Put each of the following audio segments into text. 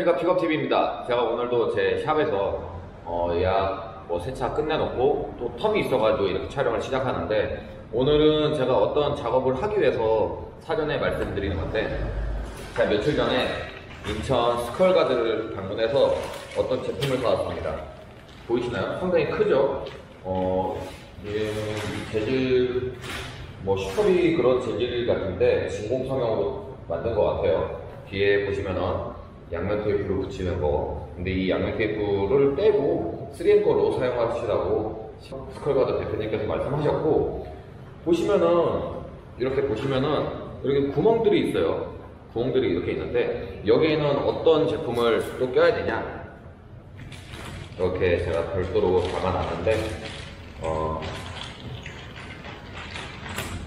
지갑 픽업TV입니다. 제가 오늘도 제 샵에서 어, 예약 뭐 세차 끝내놓고 또 텀이 있어가지고 이렇게 촬영을 시작하는데 오늘은 제가 어떤 작업을 하기 위해서 사전에 말씀드리는 건데 제가 며칠 전에 인천 스컬가드를 방문해서 어떤 제품을 사왔습니다. 보이시나요? 상당히 크죠? 어, 재질, 뭐 슈퍼비 그런 재질 같은데 진공 성형으로 만든 것 같아요. 뒤에 보시면은 양면 테이프를 붙이는 거. 근데 이 양면 테이프를 빼고 3M 거로 사용하시라고 스컬가드 대표님께서 말씀하셨고 보시면은 이렇게 보시면은 이렇게 구멍들이 있어요. 구멍들이 이렇게 있는데 여기에는 어떤 제품을 또 껴야 되냐? 이렇게 제가 별도로 담아놨는데 어,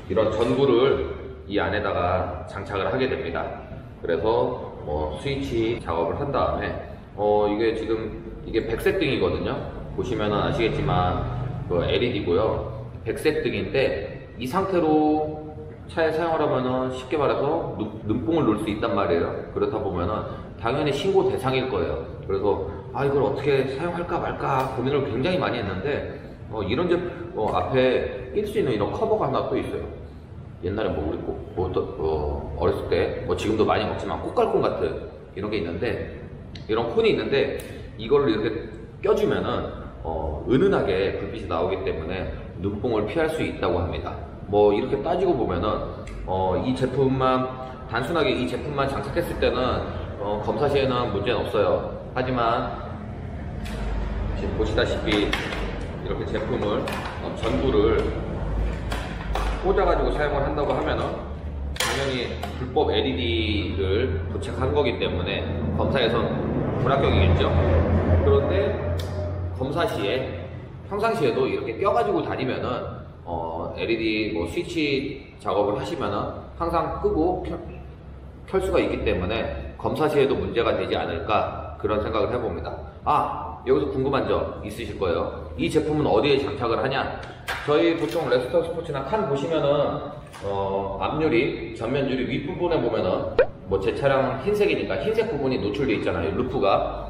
이런 전구를 이 안에다가 장착을 하게 됩니다. 그래서 뭐 스위치 작업을 한 다음에 어 이게 지금 이게 백색 등이거든요. 보시면은 아시겠지만 그 LED고요. 백색 등인데 이 상태로 차에 사용하려면은 쉽게 말해서 눈, 눈뽕을 놓을 수 있단 말이에요. 그렇다 보면은 당연히 신고 대상일 거예요. 그래서 아 이걸 어떻게 사용할까 말까 고민을 굉장히 많이 했는데 어, 이런 제 어, 앞에 낄 수 있는 이런 커버가 하나 또 있어요. 옛날에 뭐 우리 꼭, 뭐, 또, 어, 어렸을 때, 뭐 지금도 많이 먹지만 꽃갈콘 같은 이런 게 있는데, 이런 콘이 있는데, 이거를 이렇게 껴주면은, 어, 은은하게 불빛이 나오기 때문에 눈뽕을 피할 수 있다고 합니다. 뭐 이렇게 따지고 보면은, 어, 이 제품만, 단순하게 이 제품만 장착했을 때는, 어, 검사 시에는 문제는 없어요. 하지만, 지금 보시다시피, 이렇게 제품을, 어, 전구를 꽂아가지고 사용을 한다고 하면은 당연히 불법 LED를 부착한 거기 때문에 검사에선 불합격이겠죠. 그런데 검사 시에 평상시에도 이렇게 껴가지고 다니면은 어, LED 뭐 스위치 작업을 하시면은 항상 끄고 켜, 켤 수가 있기 때문에 검사 시에도 문제가 되지 않을까 그런 생각을 해봅니다. 아 여기서 궁금한 점 있으실 거예요. 이 제품은 어디에 장착을 하냐? 저희 보통 렉스턴 스포츠나 칸 보시면은 어, 앞유리, 전면유리 윗부분에 보면은 뭐 제 차량 흰색이니까 흰색 부분이 노출되어 있잖아요. 루프가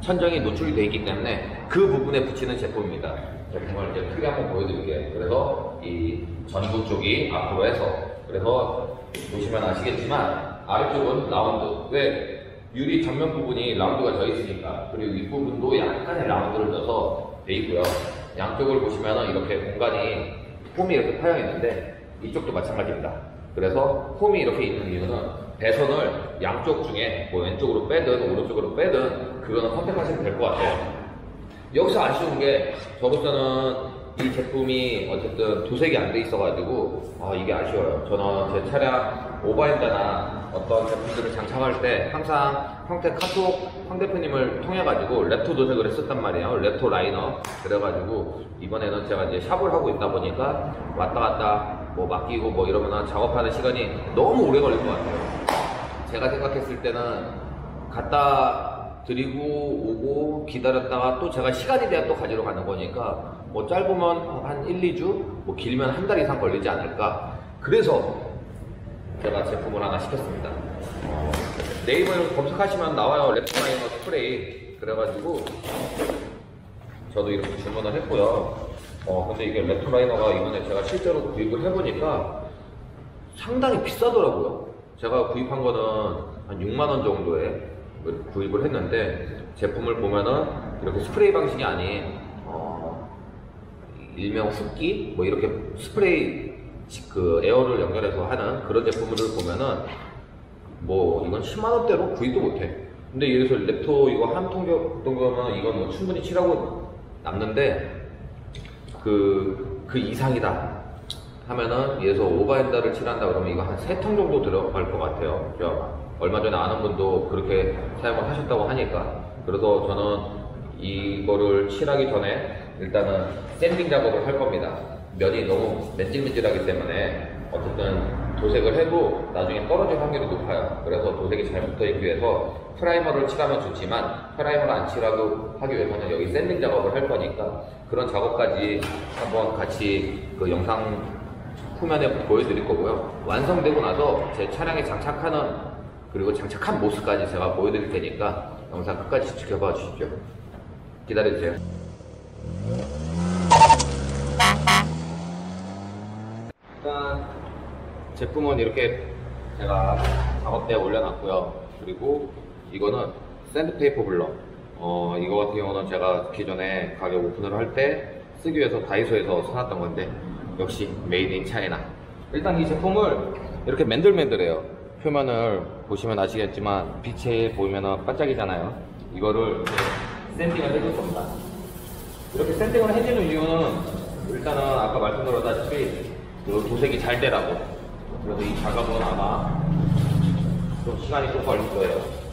천정이 노출이 되어 있기 때문에 그 부분에 붙이는 제품입니다. 제품을 이제 크게 한번 보여드릴게요. 그래서 이 전구 쪽이 앞으로 해서 그래서 보시면 아시겠지만 아래쪽은 라운드 왜 유리 전면 부분이 라운드가 져 있으니까 그리고 윗부분도 약간의 라운드를 넣어서 돼 있고요. 양쪽을 보시면 이렇게 공간이 홈이 이렇게 파여 있는데 이쪽도 마찬가지입니다. 그래서 홈이 이렇게 있는 이유는 배선을 양쪽 중에 뭐 왼쪽으로 빼든 오른쪽으로 빼든 그거는 선택하시면 될 것 같아요. 여기서 아쉬운 게 저로서는 이 제품이 어쨌든 도색이 안 돼 있어가지고 아 이게 아쉬워요. 저는 제 차량 오버핸드나 어떤 제품들을 장착할 때 항상 형태 카톡 황 대표님을 통해 가지고 랩토 도색을 했었단 말이에요. 랩토 라이너 그래가지고 이번에는 제가 이제 샵을 하고 있다 보니까 왔다 갔다 뭐 맡기고 뭐 이러면 작업하는 시간이 너무 오래 걸릴 것 같아요. 제가 생각했을 때는 갖다 드리고 오고 기다렸다가 또 제가 시간이 돼야 또 가지러 가는 거니까 뭐 짧으면 한 1, 2주 뭐 길면 한 달 이상 걸리지 않을까 그래서 제가 제품을 하나 시켰습니다. 어, 네이버에 검색하시면 나와요. 랩토라이너 스프레이. 그래가지고 저도 이렇게 주문을 했고요. 어 근데 이게 랩토라이너가 이번에 제가 실제로 구입을 해보니까 상당히 비싸더라고요. 제가 구입한 거는 한 6만원 정도에 구입을 했는데 제품을 보면은 이렇게 스프레이 방식이 아닌 어, 일명 흡기? 뭐 이렇게 스프레이 그 에어를 연결해서 하는 그런 제품을 보면은 뭐 이건 10만 원대로 구입도 못해. 근데 여기서 랩토 이거 한 통 정도면 이건 뭐 충분히 칠하고 남는데 그, 그 이상이다 하면은 예에서 over fender를 칠한다 그러면 이거 한 세 통 정도 들어갈 것 같아요. 그죠? 얼마 전에 아는 분도 그렇게 사용을 하셨다고 하니까 그래서 저는 이거를 칠하기 전에 일단은 sanding 작업을 할 겁니다. 면이 너무 맨질맨질하기 때문에 어쨌든 도색을 해도 나중에 떨어질 확률이 높아요. 그래서 도색이 잘 붙어있기 위해서 프라이머를 칠하면 좋지만 프라이머를 안 칠하고 하기 위해서는 여기 sanding 작업을 할 거니까 그런 작업까지 한번 같이 그 영상 후면에 보여드릴 거고요. 완성되고 나서 제 차량에 장착하는 그리고 장착한 모습까지 제가 보여드릴 테니까 영상 끝까지 지켜봐 주십시오. 기다려주세요. 일단 제품은 이렇게 제가 작업대에 올려놨고요. 그리고 이거는 샌드페이퍼 블럭. 어, 이거 같은 경우는 제가 기존에 가게 오픈을 할 때 쓰기 위해서 다이소에서 사놨던 건데 역시 made in China. 일단 이 제품을 이렇게 맨들맨들해요. 표면을 보시면 아시겠지만 빛이 보이면 반짝이잖아요. 이거를 sanding을 해줄 겁니다. 이렇게 sanding을 해주는 이유는 일단은 아까 말씀드렸다시피 그 도색이 잘 되라고. 그래서 이 작업은 아마 좀 시간이 좀 걸릴 거예요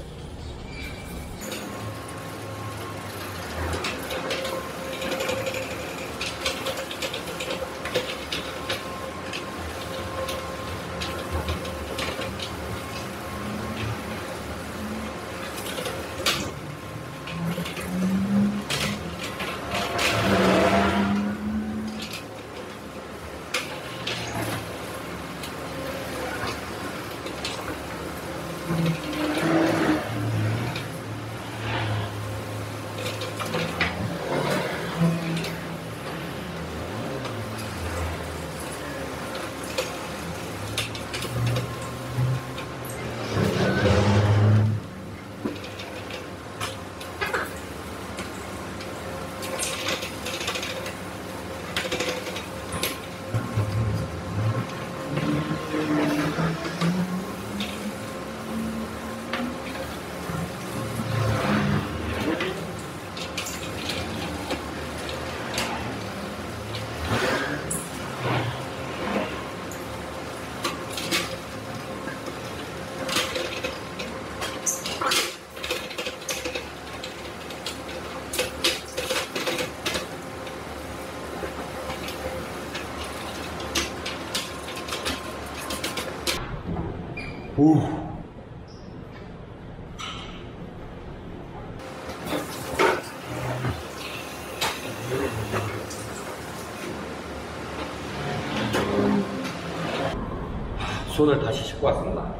손을 다시 씻고 왔습니다.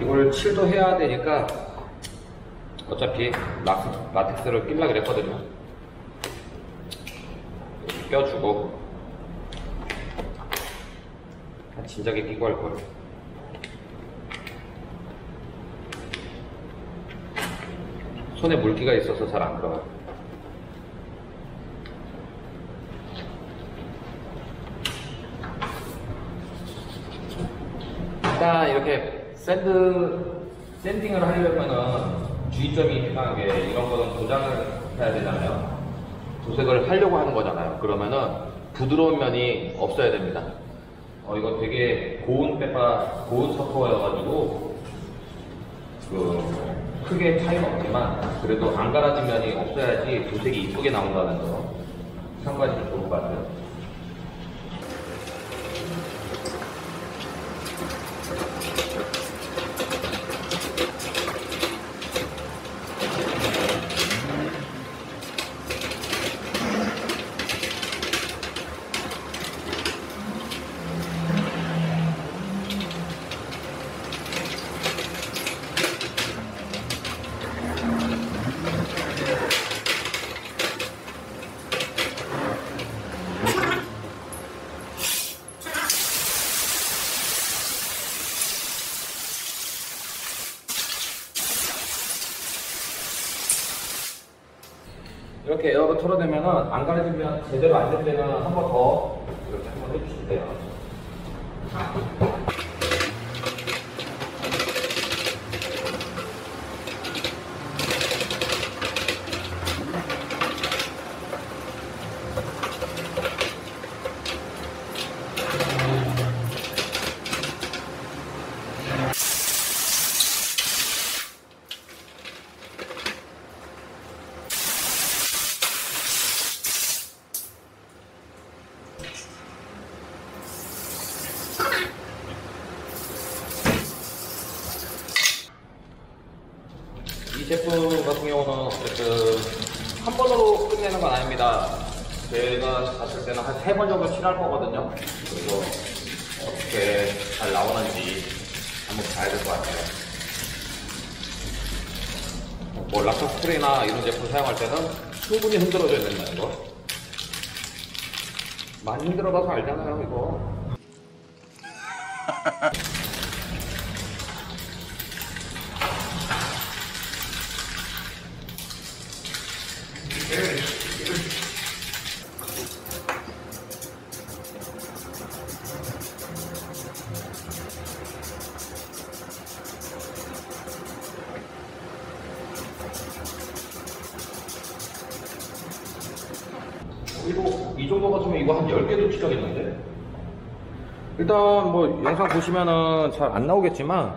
이걸 칠도 해야 되니까 어차피 락, 라텍스를 끼려 그랬거든요. 이렇게 껴주고. 아, 진작에 끼고 할걸. 손에 물기가 있어서 잘 안 들어가요. 일단 이렇게 샌드 sanding을 하려면은 주의점이 필요한 게 이런 거는 도장을 해야 되잖아요. 도색을 하려고 하는 거잖아요. 그러면은 부드러운 면이 없어야 됩니다. 어 이거 되게 고운 paper 고운 사포여가지고 그 크게 차이는 없지만 그래도 안 갈아진 면이 없어야지 도색이 이쁘게 나온다는 거 참고하시면 좋을 것 같아요. 이렇게 에어가 털어내면은 안 가려지면 제대로 안될 때는 한 번 더 이렇게 한 번 해주시면 돼요. 이 제품 같은 경우는 어쨌든 한 번으로 끝내는 건 아닙니다. 제가 봤을 때는 한 세 번 정도 칠할 거거든요. 그래서 어떻게 잘 나오는지 한번 봐야 될 것 같아요. 뭐 락커 스프레이나 이런 제품 사용할 때는 충분히 흔들어줘야 된다는 거. 많이 흔들어봐서 알잖아요, 이거. 이거 이 정도 같으면 이거 한 10개도 칠하겠는데? 일단 뭐 영상 보시면은 잘 안 나오겠지만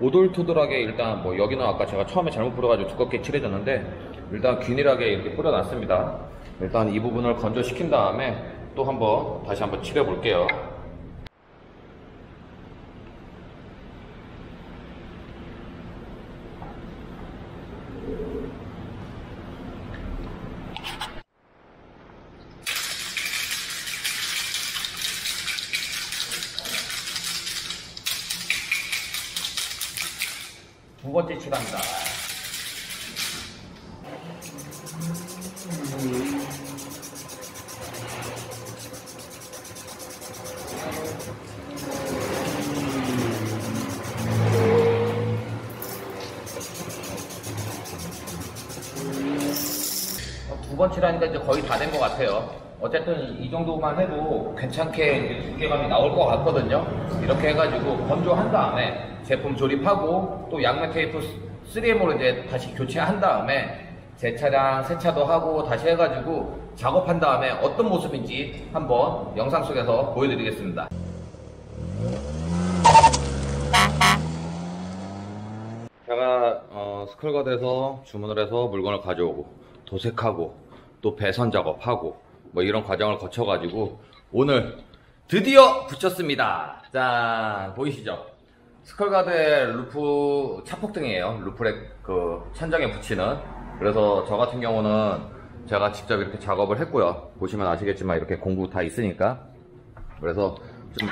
오돌토돌하게 일단 뭐 여기는 아까 제가 처음에 잘못 뿌려가지고 두껍게 칠해졌는데 일단 균일하게 이렇게 뿌려놨습니다. 일단 이 부분을 건조시킨 다음에 또 한번 다시 한번 칠해 볼게요. 두 번째 칠합니다 칠하니까 이제 거의 다 된 것 같아요. 어쨌든 이 정도만 해도 괜찮게 이제 두께감이 나올 것 같거든요. 이렇게 해가지고 건조한 다음에 제품 조립하고 또 양면 테이프 3M으로 이제 다시 교체한 다음에 제 차량 세차도 하고 다시 해가지고 작업한 다음에 어떤 모습인지 한번 영상 속에서 보여드리겠습니다. 제가 어, 스컬가드에서 주문을 해서 물건을 가져오고 도색하고 또 배선 작업하고 뭐 이런 과정을 거쳐가지고 오늘 드디어 붙였습니다. 자 보이시죠? 스컬가드의 roof 차폭등이에요. roof rack 그 천장에 붙이는. 그래서 저 같은 경우는 제가 직접 이렇게 작업을 했고요. 보시면 아시겠지만 이렇게 공구 다 있으니까. 그래서 좀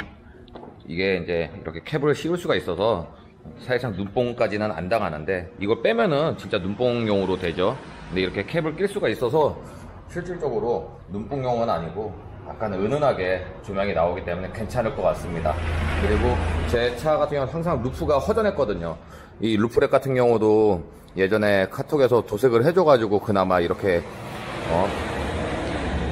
이게 이제 이렇게 캡을 씌울 수가 있어서 사실상 눈뽕까지는 안 당하는데 이걸 빼면은 진짜 눈뽕용으로 되죠. 근데 이렇게 캡을 낄 수가 있어서 실질적으로 눈뽕용은 아니고 약간 은은하게 조명이 나오기 때문에 괜찮을 것 같습니다. 그리고 제 차 같은 경우는 항상 roof가 허전했거든요. 이 roof rack 같은 경우도 예전에 카톡에서 도색을 해줘가지고 그나마 이렇게 어,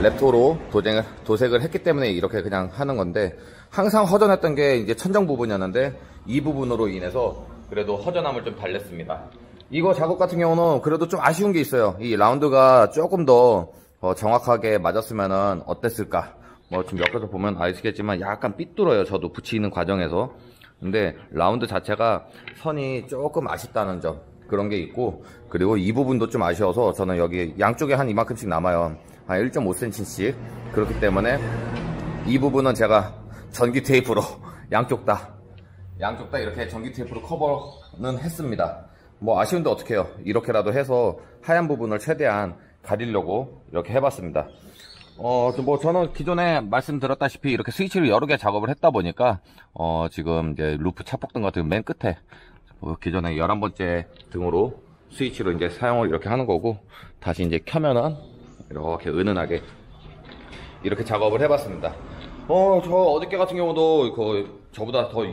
랩토로 도색을, 도색을 했기 때문에 이렇게 그냥 하는 건데 항상 허전했던 게 이제 천정 부분이었는데 이 부분으로 인해서 그래도 허전함을 좀 달랬습니다. 이거 작업 같은 경우는 그래도 좀 아쉬운 게 있어요. 이 라운드가 조금 더 어, 정확하게 맞았으면 어땠을까? 뭐 지금 옆에서 보면 아시겠지만 약간 삐뚤어요. 저도 붙이는 과정에서. 근데 라운드 자체가 선이 조금 아쉽다는 점 그런 게 있고 그리고 이 부분도 좀 아쉬워서 저는 여기 양쪽에 한 이만큼씩 남아요. 한 1.5cm씩 그렇기 때문에 이 부분은 제가 전기 테이프로 양쪽 다 양쪽 다 이렇게 전기 테이프로 커버는 했습니다. 뭐 아쉬운데 어떡해요. 이렇게라도 해서 하얀 부분을 최대한 가리려고 이렇게 해봤습니다. 어, 뭐 저는 기존에 말씀드렸다시피 이렇게 스위치를 여러 개 작업을 했다 보니까 어, 지금 이제 루프 차폭등 같은 맨 끝에 어, 기존에 11번째 등으로 스위치로 이제 사용을 이렇게 하는 거고 다시 이제 켜면은 이렇게 은은하게 이렇게 작업을 해봤습니다. 어, 저 어저께 같은 경우도 그 저보다 더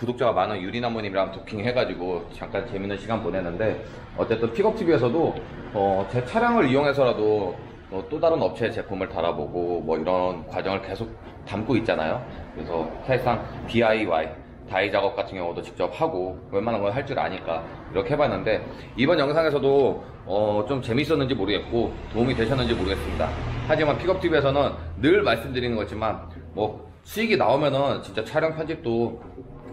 구독자가 많은 유리나무님이랑 도킹 해가지고 잠깐 재밌는 시간 보냈는데 어쨌든 픽업TV에서도 어, 제 차량을 이용해서라도 어, 또 다른 업체의 제품을 달아보고 뭐 이런 과정을 계속 담고 있잖아요. 그래서 사실상 DIY 다이 작업 같은 경우도 직접 하고 웬만한 걸 할 줄 아니까 이렇게 해봤는데 이번 영상에서도 어, 좀 재밌었는지 모르겠고 도움이 되셨는지 모르겠습니다. 하지만 픽업TV에서는 늘 말씀드리는 거지만 뭐 수익이 나오면은 진짜 촬영 편집도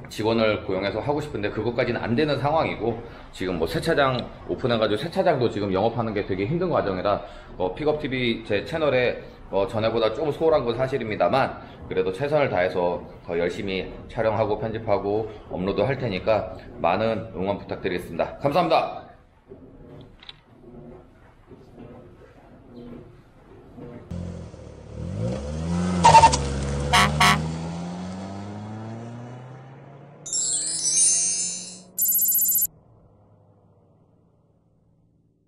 직원을 고용해서 하고 싶은데 그것까지는 안 되는 상황이고 지금 뭐 세차장 오픈해가지고 세차장도 지금 영업하는 게 되게 힘든 과정이라 어, 픽업TV 제 채널에 어, 전에보다 조금 소홀한 건 사실입니다만 그래도 최선을 다해서 더 열심히 촬영하고 편집하고 업로드 할 테니까 많은 응원 부탁드리겠습니다. 감사합니다.